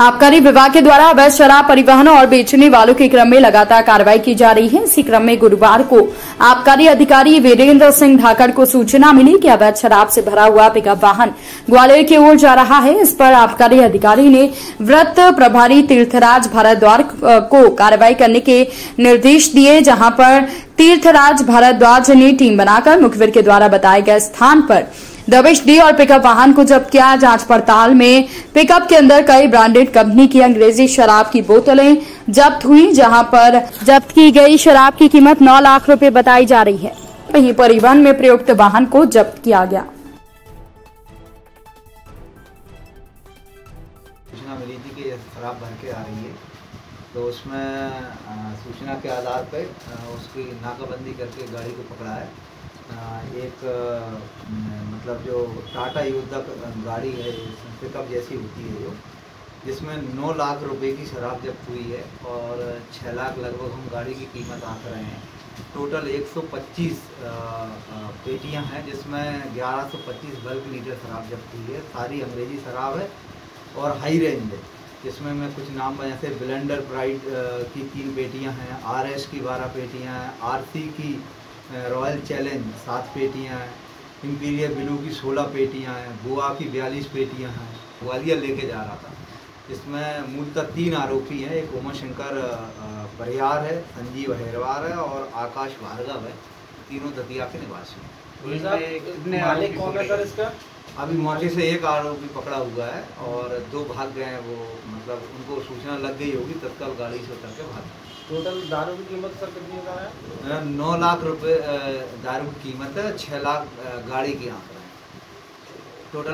आबकारी विभाग के द्वारा अवैध शराब परिवहन और बेचने वालों के क्रम में लगातार कार्रवाई की जा रही है। इसी क्रम में गुरुवार को आबकारी अधिकारी वीरेंद्र सिंह धाकड़ को सूचना मिली कि अवैध शराब से भरा हुआ पिकअप वाहन ग्वालियर की ओर जा रहा है। इस पर आबकारी अधिकारी ने व्रत प्रभारी तीर्थराज भारद्वाज को कार्रवाई करने के निर्देश दिए, जहाँ पर तीर्थराज भारद्वाज ने टीम बनाकर मुखबिर के द्वारा बताए गए स्थान पर दबिश दी और पिकअप वाहन को जब्त किया। जाँच पड़ताल में पिकअप के अंदर कई ब्रांडेड कंपनी की अंग्रेज़ी शराब की बोतलें जब्त हुई, जहाँ पर जब्त की गई शराब की कीमत 9 लाख रुपए बताई जा रही है। वहीं परिवहन में प्रयुक्त वाहन को जब्त किया गया। सूचना मिली थी कि शराब भर के आ रही है। तो उसमें सूचना के आधार पर उसकी नाकाबंदी करके गाड़ी को पकड़ा है। एक मतलब जो टाटा युद्धक गाड़ी है पिकअप जैसी होती है जो जिसमें नौ लाख रुपए की शराब जब्त हुई है और छः लाख लगभग हम गाड़ी की कीमत आंक रहे हैं। टोटल 125 अ, अ, पेटियाँ हैं जिसमें 1125 बल्क लीटर शराब जब्त हुई है। सारी अंग्रेज़ी शराब है और हाई रेंज है जिसमें मैं कुछ नाम जैसे ब्लेंडर प्राइड की तीन पेटियाँ हैं आरएस की बारह पेटियाँ हैं आरसी की रॉयल चैलेंज सात पेटियाँ हैं इम्पीरियर ब्लू की सोलह पेटियाँ हैं गोवा की बयालीस पेटियाँ हैं ग्वालियर लेके जा रहा था। इसमें मूलतः तीन आरोपी हैं एक उमा शंकर परियार है संजीव अहिरवार है और आकाश भार्गव है तीनों दतिया के निवासी हैं। कितने मालिक कौन है सर इसका? अभी मौके से एक आरोपी पकड़ा हुआ है और दो भाग गए हैं वो मतलब उनको सूचना लग गई होगी तत्काल गाड़ी से उतर के भाग। टोटल दारू की कीमत सर कितनी का है नौ लाख रुपए दारू की कीमत है छः लाख गाड़ी की आंकड़ा है टोटल